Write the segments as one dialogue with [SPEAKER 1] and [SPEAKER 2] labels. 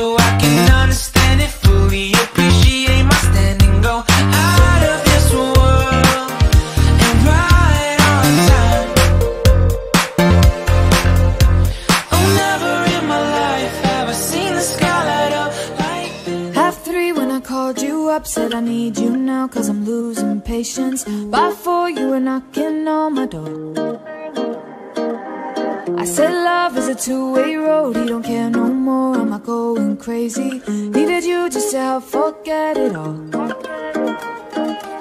[SPEAKER 1] so I can understand it fully. Appreciate my stand and go out of this world and right on time. Oh, never in my life have I seen the sky light up like this.
[SPEAKER 2] Half three when I called you up, said I need you now cause I'm losing patience. By four you were knocking on my door. I said love is a two-way road, he don't care no more, am I crazy? Needed you just to help forget it all.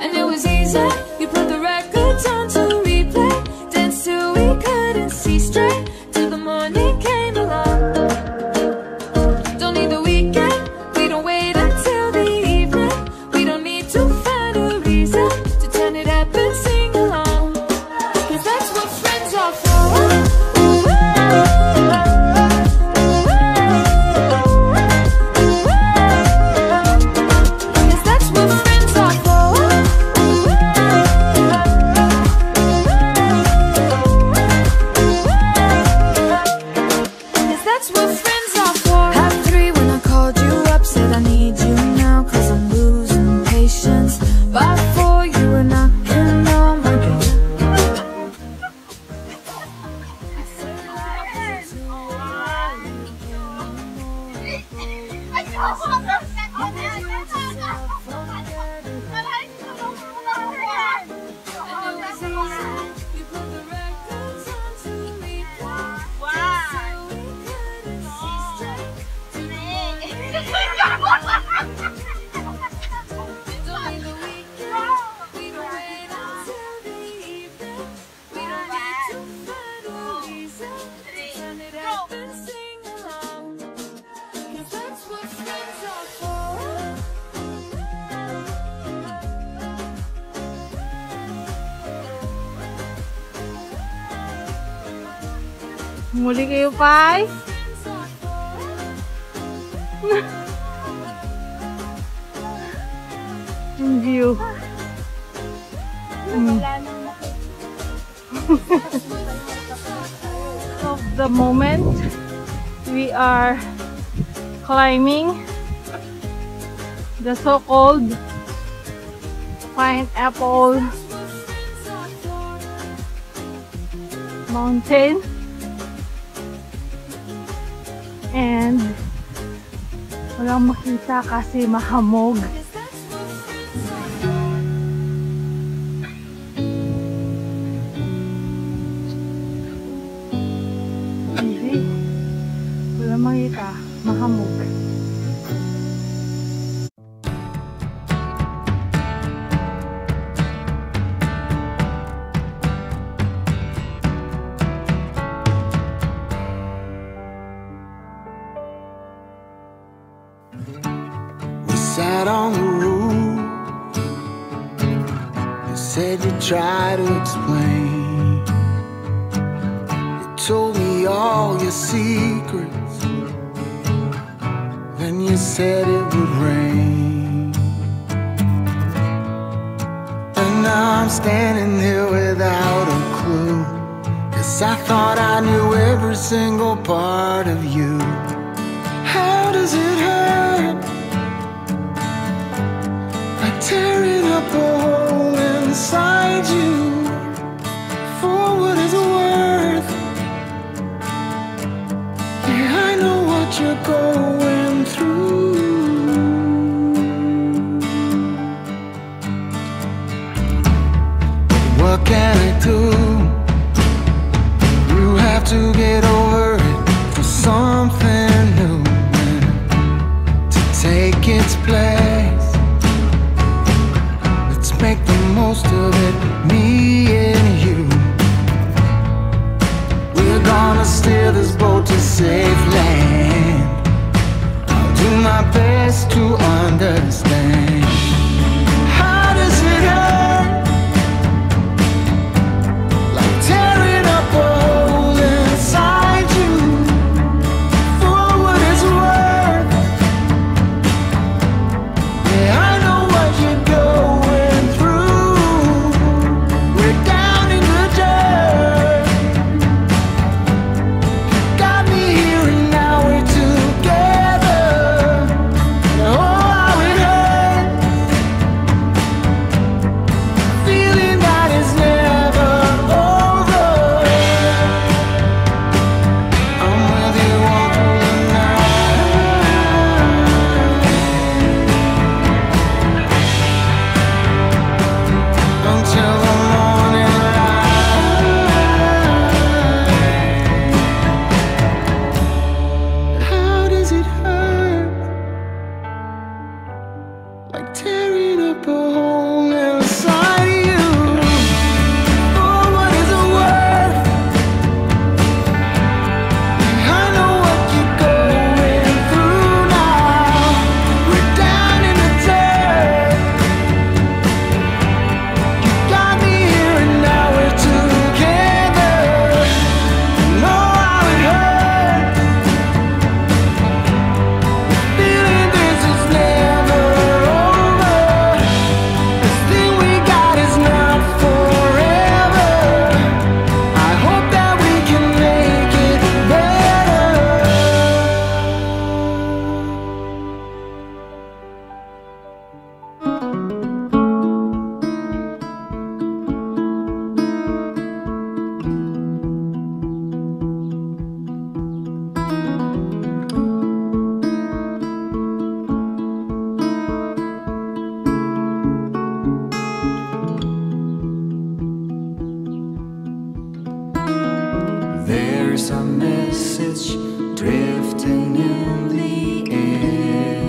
[SPEAKER 2] And it was easy, you put the records on to replay, danced till we couldn't see straight, till the morning came along. Don't need the. 好不好
[SPEAKER 3] Muli kayo, Pai.
[SPEAKER 2] Friends are
[SPEAKER 3] view. Mm. of the moment, we are climbing the so-called pineapple mountain and walang makita kasi mahamog Hindi. Walang makita. Mahamog.
[SPEAKER 4] Sat on the roof. You said you tried to explain. You told me all your secrets. Then you said it would rain. And now I'm standing there without a clue. Cause I thought I knew every single part of you. Tearing up a hole inside you. For what it's worth. Yeah, I know what you're going A message drifting in the air.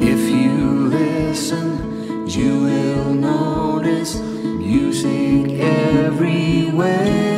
[SPEAKER 4] If you listen, you will notice music
[SPEAKER 5] everywhere.